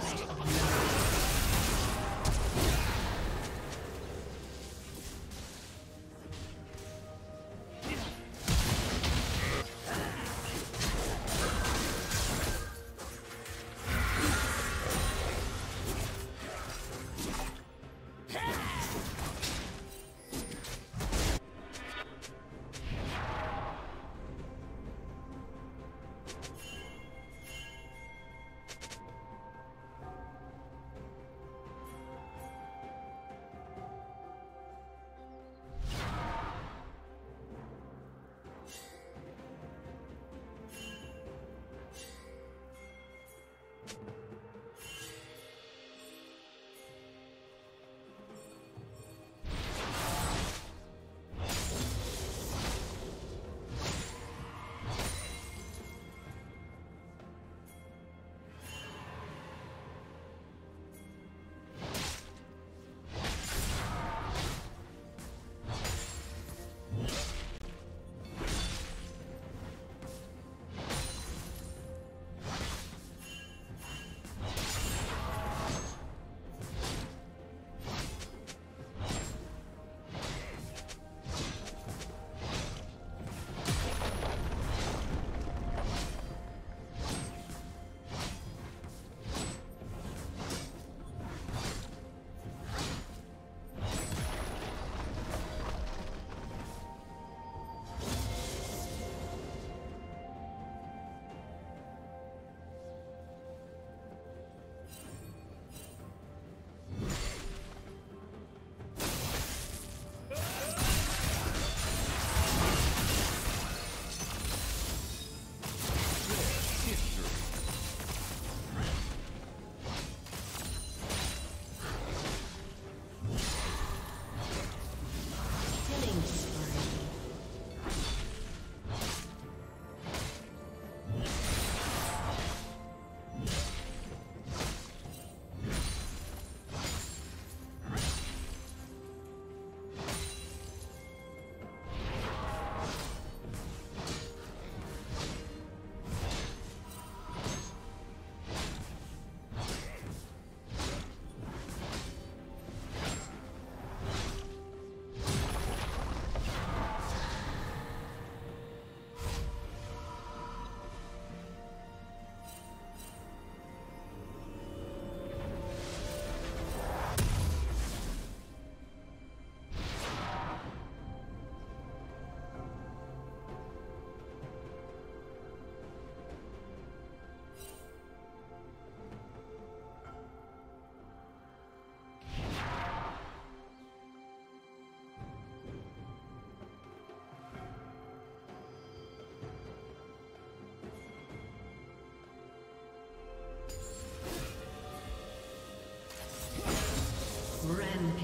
First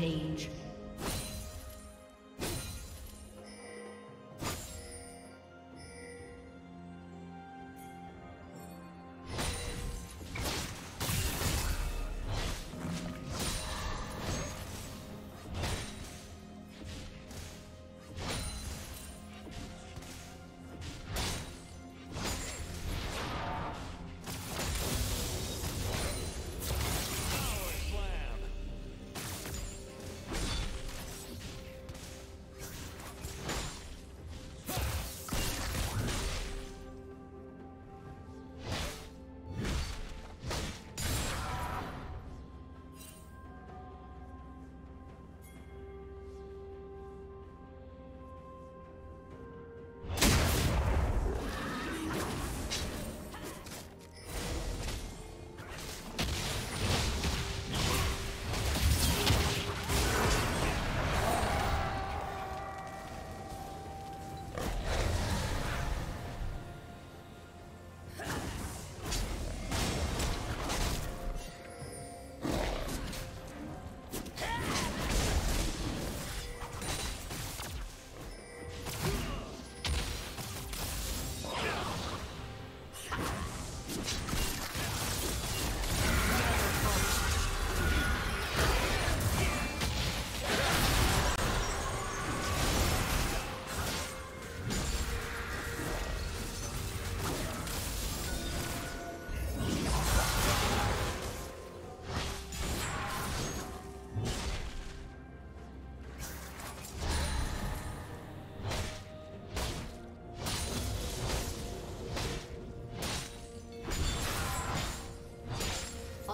Rampage.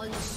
Unstoppable.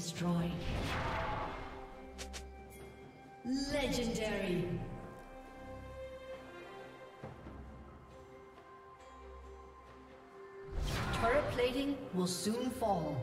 Destroyed. Legendary. Turret plating will soon fall.